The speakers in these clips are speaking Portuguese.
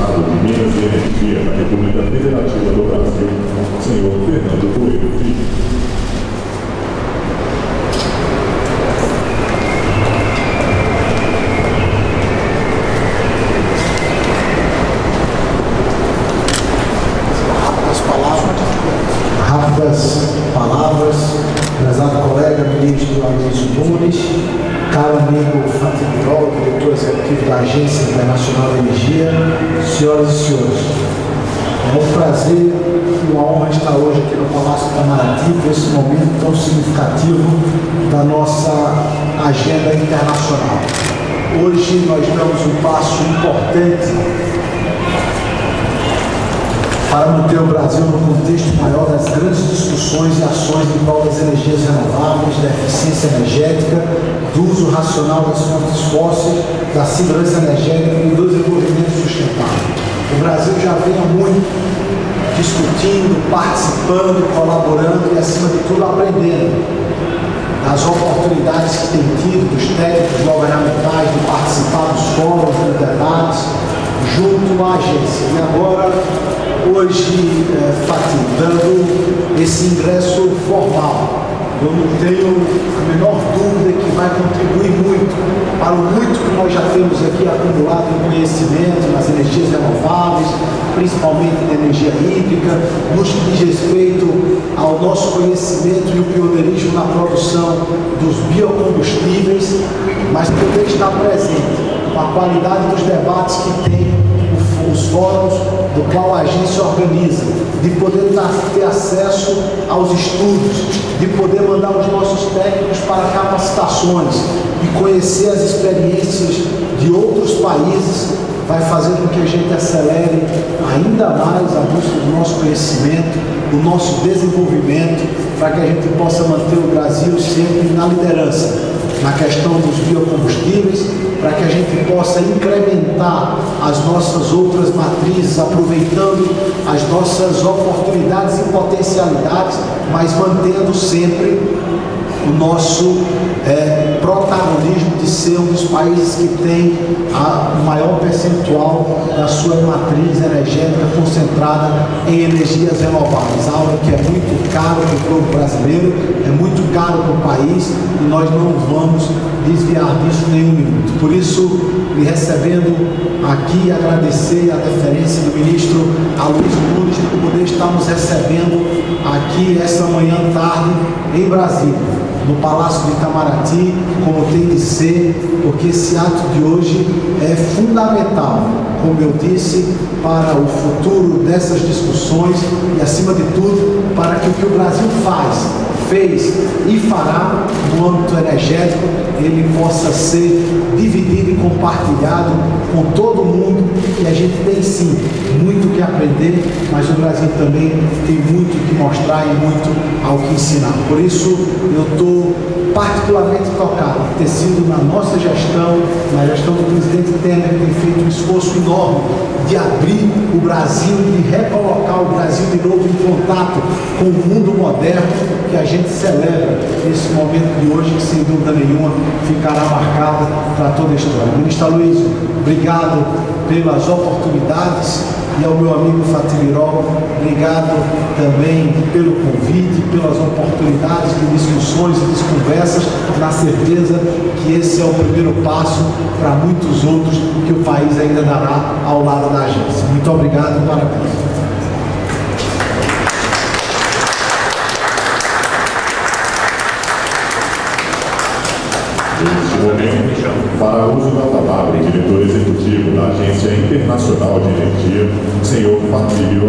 Estado de Minas e Energia da República Federativa do Brasil, senhor Fernando Coelho Filho. Rápidas palavras, rápidas palavras, prezado colega ministro Aloysio Nunes, caro amigo Fatih Birol, diretor executivo da Agência Internacional de Energia, senhoras e senhores. É um prazer e uma honra estar hoje aqui no Palácio Itamaraty por esse momento tão significativo da nossa agenda internacional. Hoje nós damos um passo importante para manter o Brasil no contexto maior das grandes discussões e ações em prol das energias renováveis, da eficiência energética, do uso racional das fontes fósseis, da segurança energética e do desenvolvimento sustentável. O Brasil já vem há muito discutindo, participando, colaborando e, acima de tudo, aprendendo das oportunidades que tem tido dos técnicos governamentais de participar dos fóruns, dos debates, junto à agência. E agora, hoje, é, Fatih, dando esse ingresso formal, eu não tenho a menor dúvida que vai contribuir muito para o muito que nós já temos aqui acumulado em conhecimento nas energias renováveis, principalmente na energia hídrica, no que diz respeito ao nosso conhecimento e o pioneirismo na produção dos biocombustíveis, mas poder estar presente com a qualidade dos debates que tem os fóruns do qual a agência organiza, de poder ter acesso aos estudos, de poder mandar os nossos técnicos para capacitações e conhecer as experiências de outros países, vai fazer com que a gente acelere ainda mais a busca do nosso conhecimento, do nosso desenvolvimento, para que a gente possa manter o Brasil sempre na liderança na questão dos biocombustíveis, para que a gente possa incrementar as nossas outras matrizes, aproveitando as nossas oportunidades e potencialidades, mas mantendo sempre o nosso é, protagonismo de ser um dos países que tem o maior percentual da sua matriz energética concentrada em energias renováveis, algo que é muito caro para o povo brasileiro, é muito caro para o país e nós não vamos desviar disso nenhum minuto. Por isso, me recebendo aqui, agradecer a deferência do ministro Aloysio Nunes por poder estarmos recebendo aqui essa manhã tarde em Brasília no Palácio de Itamaraty, como tem de ser, porque esse ato de hoje é fundamental, como eu disse, para o futuro dessas discussões e, acima de tudo, para que o que o Brasil faz, fez e fará no âmbito energético, ele possa ser dividido e compartilhado com todo mundo e a gente tem sim muito que aprender, mas o Brasil também tem muito que mostrar e muito ao que ensinar. Por isso eu estou particularmente tocado ter sido na nossa gestão, na gestão do presidente Temer, que tem feito um esforço enorme de abrir o Brasil, de recolocar o Brasil de novo em contato com o mundo moderno, que a gente celebra esse momento de hoje, que sem dúvida nenhuma ficará marcado para toda a história. Ministro Luiz, obrigado pelas oportunidades e ao meu amigo Fatirol, obrigado também pelo convite, pelas oportunidades de discussões e de conversas, na certeza que esse é o primeiro passo para muitos outros que o país ainda dará ao lado da agência. Muito obrigado e parabéns. Neste momento, para uso da palavra, o diretor executivo da Agência Internacional de Energia, senhor Patrício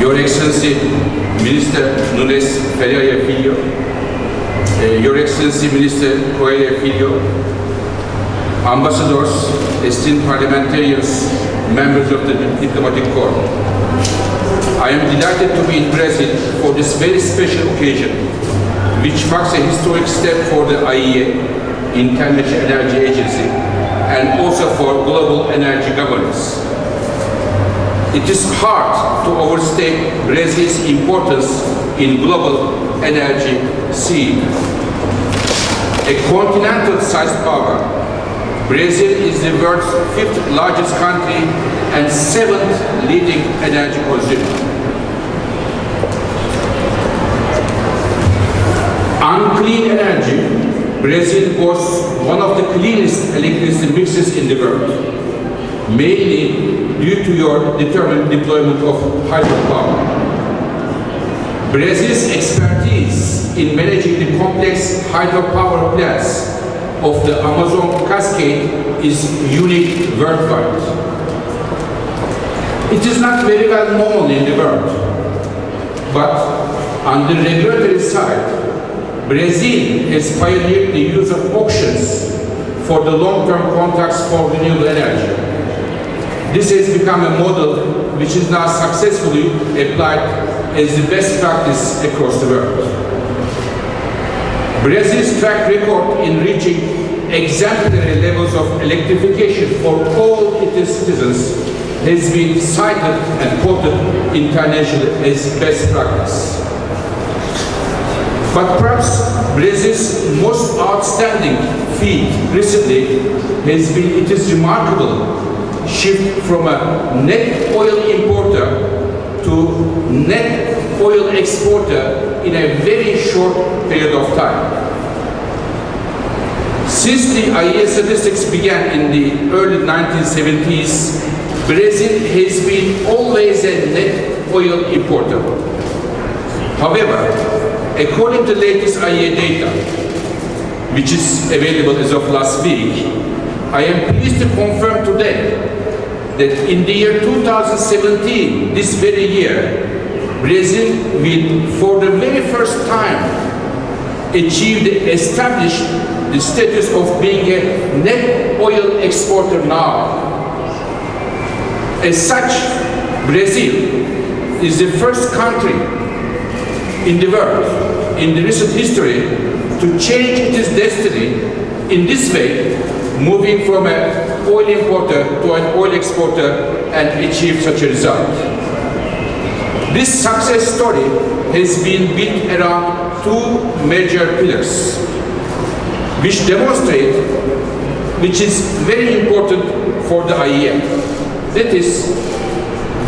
Your Excellency Minister Nunes Ferreira Filho, uh, Your Excellency Minister Coelho Filho, ambassadors, esteemed parliamentarians, members of the diplomatic corps. I am delighted to be in Brazil for this very special occasion, which marks a historic step for the IEA, International Energy Agency, and also for global energy governance. It is hard to overstate Brazil's importance in global energy scene. A continental-sized power, Brazil is the world's fifth largest country and seventh leading energy consumer. Unclean energy Brazil boasts one of the cleanest electricity mixes in the world, mainly due to your determined deployment of hydropower. Brazil's expertise in managing the complex hydropower plants of the Amazon cascade is unique worldwide. It is not very well known in the world, but on the regulatory side, Brazil has pioneered the use of auctions for the long-term contracts for renewable energy. This has become a model which is now successfully applied as the best practice across the world. Brazil's track record in reaching exemplary levels of electrification for all its citizens has been cited and quoted internationally as best practice. But perhaps Brazil's most outstanding feat recently has been its remarkable shift from a net oil importer to net oil exporter in a very short period of time. Since the IEA statistics began in the early 1970s, Brazil has been always a net oil importer. However, According to latest IEA data, which is available as of last week, I am pleased to confirm today that in the year 2017, this very year, Brazil will, for the very first time, achieve the established the status of being a net oil exporter now. As such, Brazil is the first country in the world in the recent history to change its destiny in this way, moving from an oil importer to an oil exporter and achieve such a result. This success story has been built around two major pillars, which demonstrate, which is very important for the IEM. That is,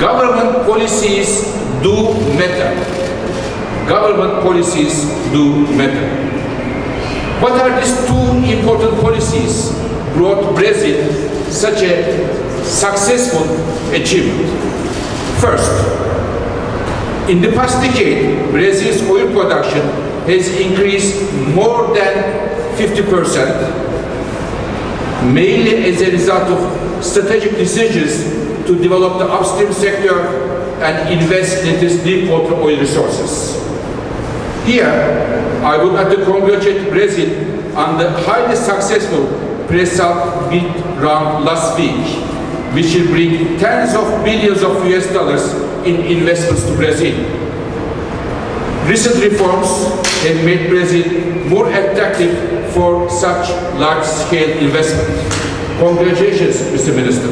government policies do matter government policies do matter. What are these two important policies brought Brazil such a successful achievement? First, in the past decade, Brazil's oil production has increased more than 50%, mainly as a result of strategic decisions to develop the upstream sector and invest in these deep water oil resources. Here, I would like to congratulate Brazil on the highly successful pre-salt bid round last week, which will bring tens of billions of US dollars in investments to Brazil. Recent reforms have made Brazil more attractive for such large-scale investment. Congratulations, Mr. Minister.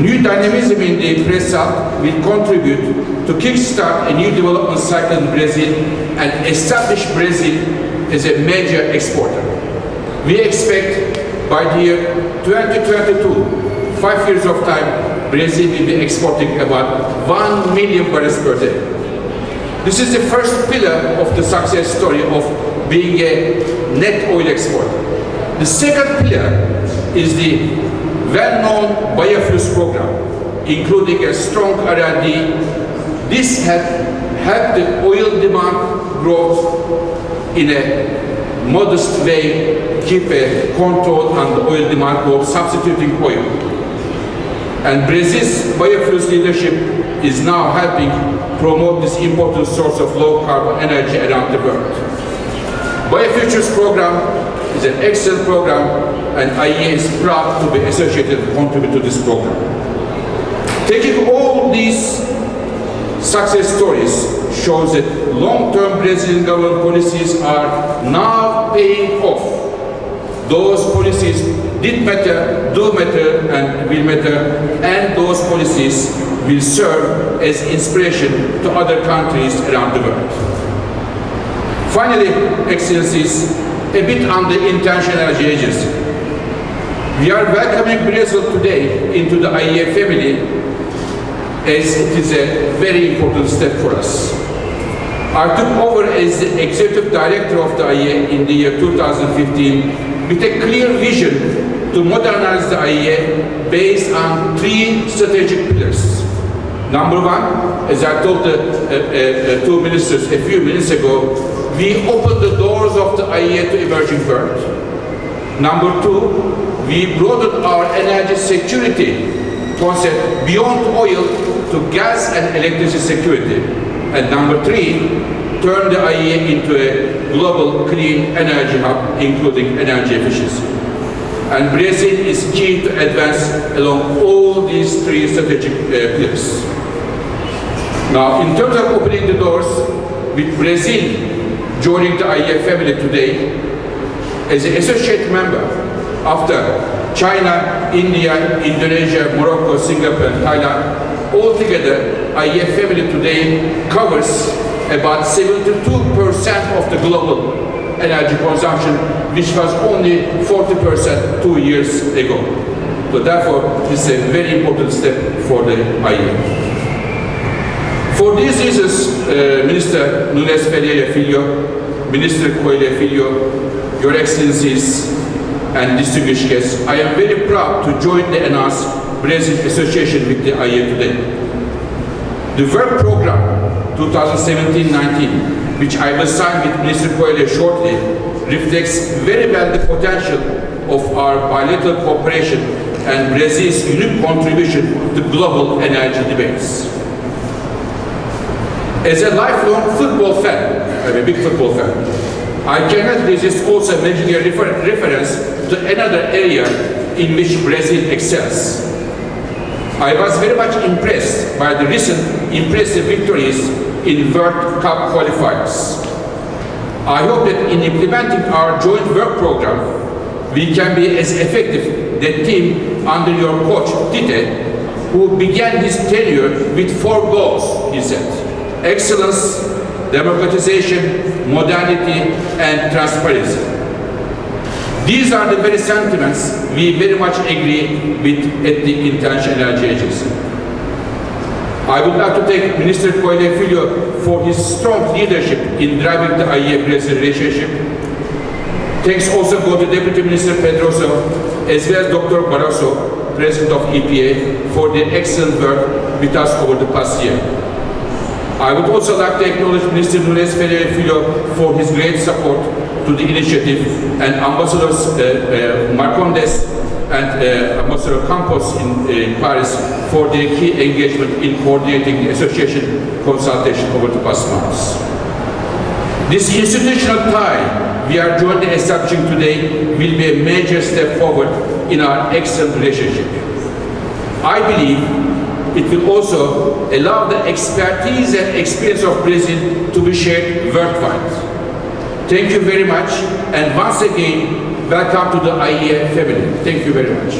New dynamism in the pre-salt will contribute to kickstart a new development cycle in Brazil and establish Brazil as a major exporter. We expect by the year 2022, five years of time, Brazil will be exporting about 1 million barrels per day. This is the first pillar of the success story of being a net oil exporter. The second pillar is the well-known biofuels program, including a strong R&D. This has helped the oil demand growth in a modest way, keep a control on the oil demand growth, substituting oil. And Brazil's biofuels leadership is now helping promote this important source of low carbon energy around the world. Biofutures program is an excellent program and IEA is proud to be associated and contribute to this program. Taking all these success stories shows that long-term Brazilian government policies are now paying off. Those policies did matter, do matter, and will matter, and those policies will serve as inspiration to other countries around the world. Finally, Excellencies, a bit on the International Energy Agency. We are welcoming Brazil today into the IEA family as it is a very important step for us. I took over as the executive director of the IEA in the year 2015 with a clear vision to modernize the IEA based on three strategic pillars. Number one, as I told the uh, uh, uh two ministers a few minutes ago, we opened the doors of the IEA to emerging world. Number two, we broadened our energy security concept beyond oil to gas and electricity security. And number three, turn the IEA into a global clean energy hub, including energy efficiency. And Brazil is key to advance along all these three strategic uh, pillars. Now, in terms of opening the doors, with Brazil joining the IEA family today as an associate member after China, India, Indonesia, Morocco, Singapore, and Thailand. Altogether, IEF family today covers about 72% of the global energy consumption, which was only 40% two years ago. So therefore, this is a very important step for the IEF. For these reasons, uh, Minister Nunes Pereira Filho, Minister Coelho Filho, Your Excellencies, and distinguished guests, I am very proud to join the ENAS Brazil Association with the IEA today. The work program 2017-19, which I will sign with Minister Coelho shortly, reflects very well the potential of our bilateral cooperation and Brazil's unique contribution to global energy debates. As a lifelong football fan, I'm a big football fan, I cannot resist also making a refer reference to another area in which Brazil excels. I was very much impressed by the recent impressive victories in World Cup qualifiers. I hope that in implementing our joint work program, we can be as effective the team under your coach, Tite, who began his tenure with four goals, he said. Excellence, democratization, modernity, and transparency. These are the very sentiments we very much agree with at the International Energy Agency. I would like to thank Minister Filho for his strong leadership in driving the IEA-Brazil relationship. Thanks also go to Deputy Minister Pedroso, as well as Dr. Barroso, President of EPA, for their excellent work with us over the past year. I would also like to acknowledge Minister Nunes Ferreira Filho for his great support to the initiative and Ambassadors uh, uh, Marcondes and uh, Ambassador Campos in uh, Paris for their key engagement in coordinating the association consultation over the past months. This institutional tie we are jointly establishing today will be a major step forward in our excellent relationship. I believe it will also allow the expertise and experience of Brazil to be shared worldwide. Thank you very much, and once again, welcome to the IEF family. Thank you very much.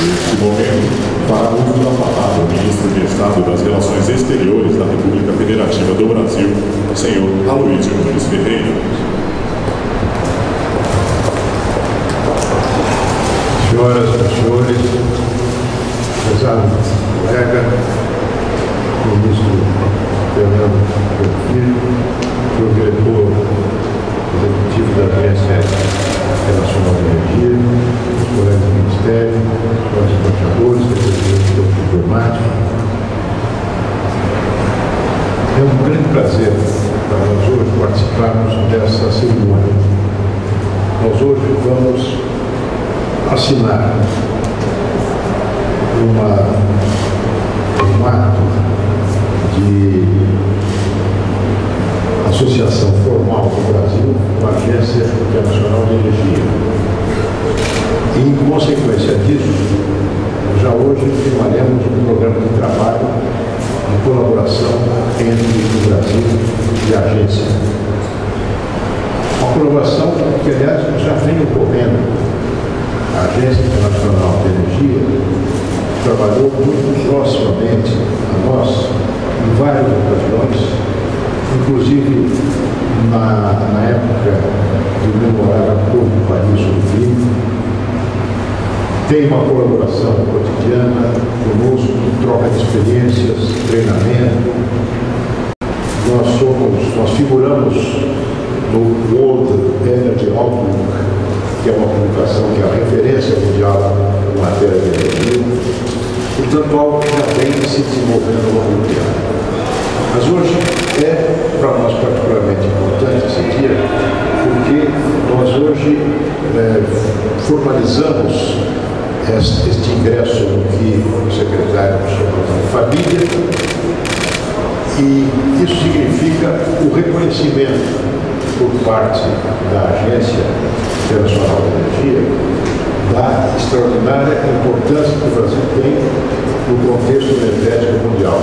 Neste momento, para uso da palavra, o ministro de Estado das Relações Exteriores da República Federativa do Brasil, senhor Aloysio Nunes Ferreira. senhoras e senhores, prezado colega, ministro Fernando Filho, o diretor executivo da Agência Internacional de Energia, os colegas do Ministério, os embaixadores, representantes do diplomático. É um grande prazer para nós hoje participarmos dessa cerimônia. Nós hoje vamos assinar uma, um ato de associação formal do Brasil com a Agência Internacional de Energia. E, em consequência disso, já hoje firmaremos um programa de trabalho de colaboração entre o Brasil e a agência. Uma aprovação que, aliás, já vem ocorrendo. A Agência Internacional de Energia trabalhou muito proximamente a nós em várias ocasiões, inclusive na, na época do memorável Acordo de Paris sobre tem uma colaboração cotidiana conosco, troca de experiências, treinamento. Nós somos, nós figuramos no World Energy Outlook, que é uma publicação que é a referência mundial em matéria de energia, portanto algo que já vem se desenvolvendo ao longo do tempo. Mas hoje é para nós particularmente importante esse dia, porque nós hoje é, formalizamos este, este ingresso no que o secretário chamou de família, e isso significa o reconhecimento por parte da Agência Internacional de Energia da extraordinária importância que o Brasil tem no contexto energético mundial.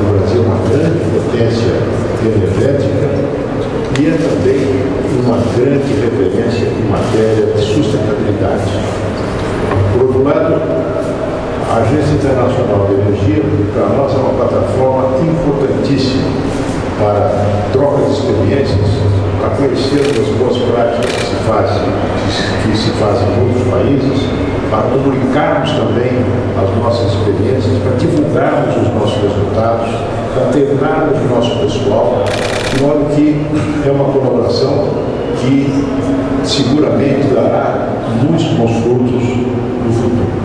O Brasil é uma grande potência energética e é também uma grande referência em matéria de sustentabilidade. Por outro lado, a Agência Internacional de Energia, para nós, é uma plataforma importantíssima para troca de experiências, para conhecermos as boas práticas que se fazem, que se fazem em outros países, para comunicarmos também as nossas experiências, para divulgarmos os nossos resultados, para treinarmos o nosso pessoal, de modo que é uma colaboração que seguramente dará muitos bons frutos no futuro.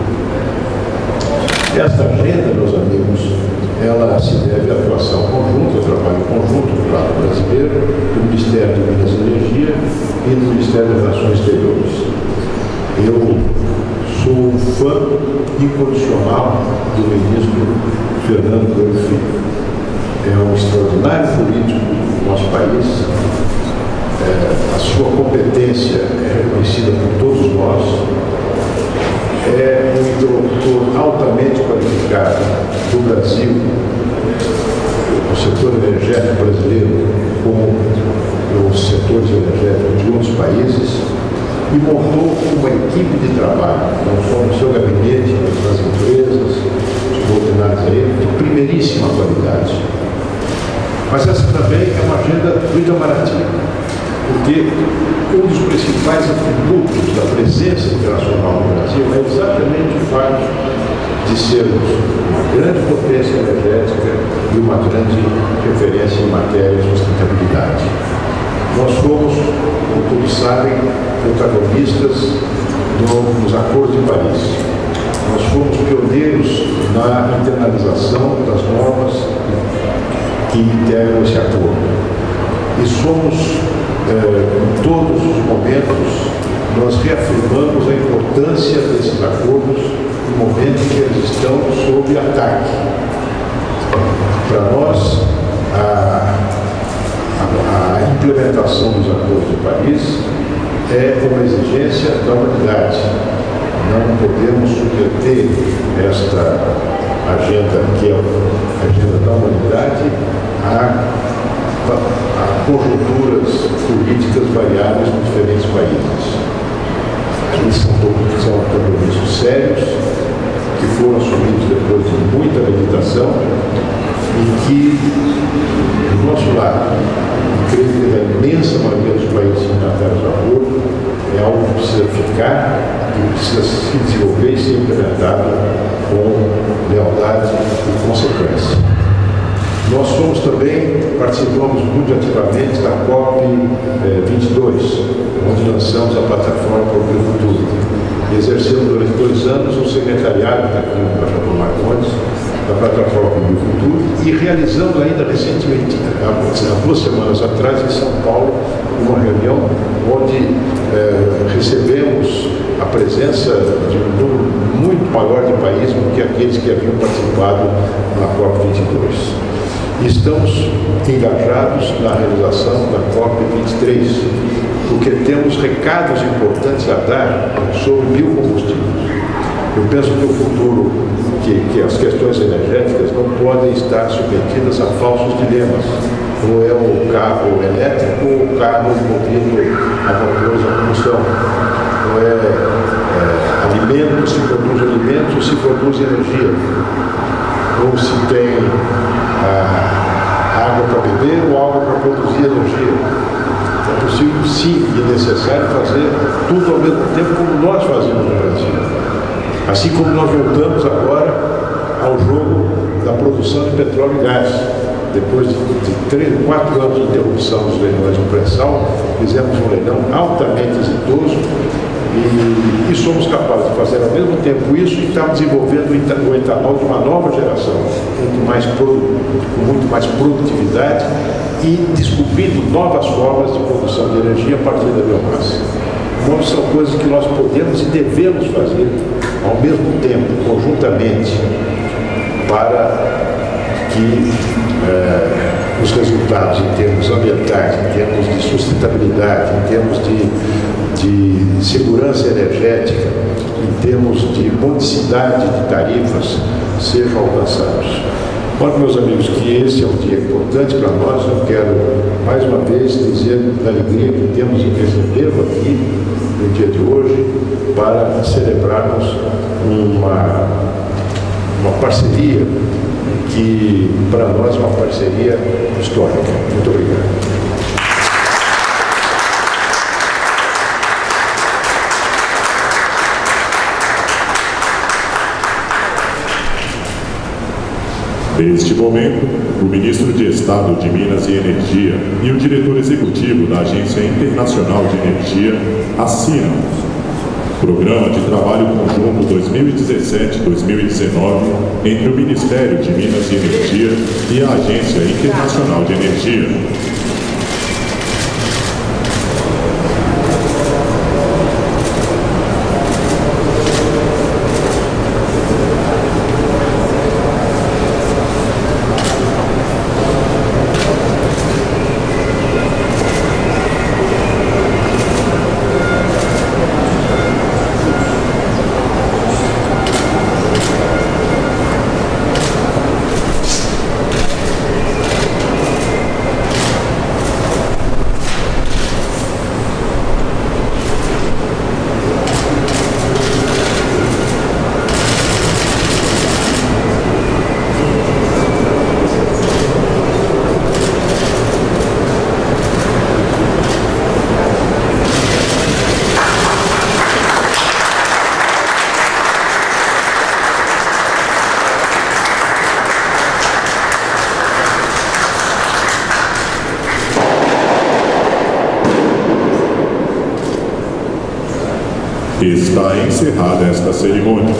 Esta agenda, meus amigos, ela se deve à atuação conjunta, ao trabalho conjunto do lado brasileiro, do Ministério de Minas e Energia e do Ministério das Relações Exteriores. Eu sou um fã incondicional do ministro Fernando Filho. É um extraordinário político do nosso país. É, a sua competência é reconhecida por todos nós. É um interlocutor altamente qualificado Brasil, o setor energético brasileiro, como os setores energéticos de outros países e montou uma equipe de trabalho, não só no seu gabinete, mas nas empresas, subordinadas a ele, de primeiríssima qualidade. Mas essa também é uma agenda do Itamaraty, porque um dos principais atributos da presença internacional no Brasil é exatamente o fato de sermos uma grande potência energética e uma grande referência em matéria de sustentabilidade. Nós somos, como todos sabem, protagonistas do, dos Acordos de Paris. Nós fomos pioneiros na internalização das normas que integram esse acordo. E somos, em todos os momentos, nós reafirmamos a importância desses acordos no momento em que eles estão sob ataque. Para nós, a a, implementação dos acordos de Paris é uma exigência da humanidade. Não podemos submeter esta agenda, que é a agenda da humanidade, a, a conjunturas políticas variáveis nos diferentes países. Eles são, são compromissos sérios, que foram assumidos depois de muita meditação e que, do nosso lado, creio que da imensa maioria dos países signatários do acordo, é algo que precisa ficar e precisa se desenvolver e ser implementado com lealdade e consequência. Nós somos também, participamos muito ativamente da COP22, eh, onde lançamos a plataforma para o futuro. Exercemos durante dois anos o secretariado da aqui no Marcondes, da plataforma do Futuro e realizamos ainda recentemente, há duas semanas atrás, em São Paulo, uma reunião onde eh, recebemos a presença de um número muito maior de países do que aqueles que haviam participado na COP22. Estamos engajados na realização da COP23, porque temos recados importantes a dar sobre biocombustíveis. Eu penso que o futuro, que, que as questões energéticas não podem estar submetidas a falsos dilemas. Ou é o carro elétrico ou o carro movido a como são. Não é, é alimentos, se produz alimentos se produz energia. Ou se tem ah, água para beber ou água para produzir energia. É possível, sim, e é necessário fazer tudo ao mesmo tempo como nós fazemos no Brasil. Assim como nós voltamos agora ao jogo da produção de petróleo e gás. Depois de, de três, quatro anos de interrupção dos leilões de pré-sal, fizemos um leilão altamente exitoso e, e, somos capazes de fazer ao mesmo tempo isso e estamos desenvolvendo o etanol de uma nova geração, muito mais com muito mais produtividade e descobrindo novas formas de produção de energia a partir da biomassa. Então, são coisas que nós podemos e devemos fazer ao mesmo tempo, conjuntamente, para que eh, os resultados em termos ambientais, em termos de sustentabilidade, em termos de, de segurança energética, em termos de modicidade de tarifas, sejam alcançados. Olha, meus amigos, que esse é um dia importante para nós. Eu quero mais uma vez dizer da alegria que temos em recebê-lo aqui no dia de hoje para celebrarmos uma, uma parceria que para nós é uma parceria histórica. Muito obrigado. Neste momento, o ministro de Estado de Minas e Energia e o diretor executivo da Agência Internacional de Energia assinam Programa de Trabalho Conjunto 2017-2019 entre o Ministério de Minas e Energia e a Agência Internacional de Energia. Está encerrada esta cerimônia.